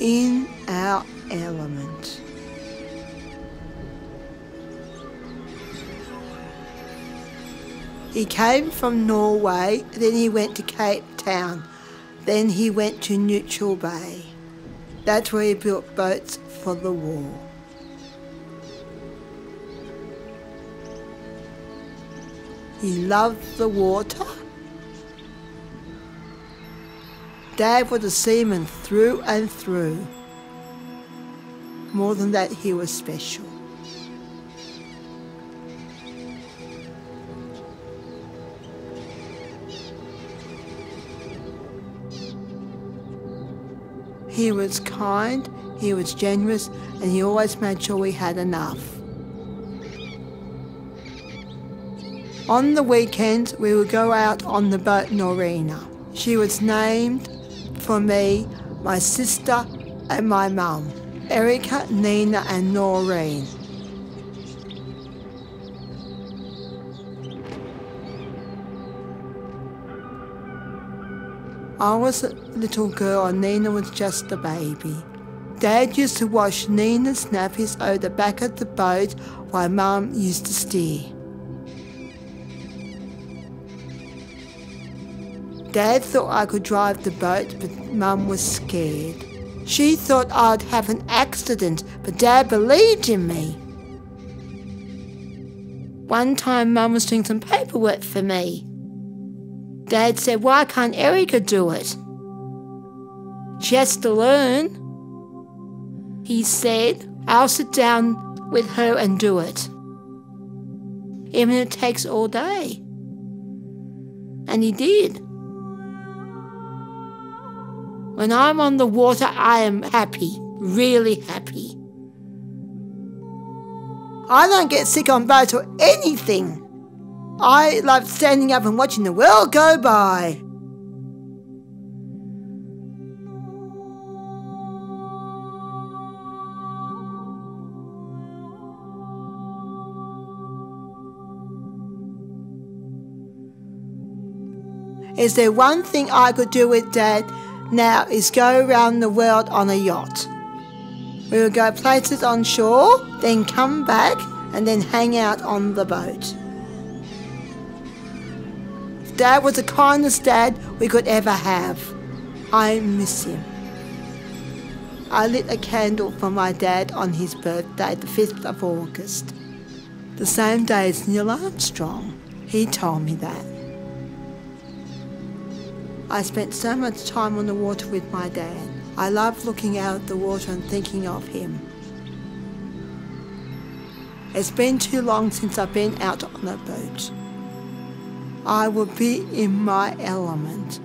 in our element. He came from Norway, then he went to Cape Town, then he went to Neutral Bay. That's where he built boats for the war. He loved the water. Dad was a seaman through and through. More than that, he was special. He was kind, he was generous, and he always made sure we had enough. On the weekends, we would go out on the boat Norina. She was named for me, my sister, and my mum Erica, Nina, and Noreen. I was a little girl and Nina was just a baby. Dad used to wash Nina's nappies over the back of the boat while Mum used to steer. Dad thought I could drive the boat, but Mum was scared. She thought I'd have an accident, but Dad believed in me. One time, Mum was doing some paperwork for me. Dad said, Why can't Erica do it? She has to learn. He said, I'll sit down with her and do it. Even if it takes all day. And he did. When I'm on the water, I am happy, really happy. I don't get sick on boats or anything. I love standing up and watching the world go by. Is there one thing I could do with Dad now is go around the world on a yacht. We will go places on shore, then come back and then hang out on the boat. Dad was the kindest dad we could ever have. I miss him. I lit a candle for my dad on his birthday, the 5th of August. The same day as Neil Armstrong. He told me that. I spent so much time on the water with my dad. I love looking out at the water and thinking of him. It's been too long since I've been out on a boat. I will be in my element.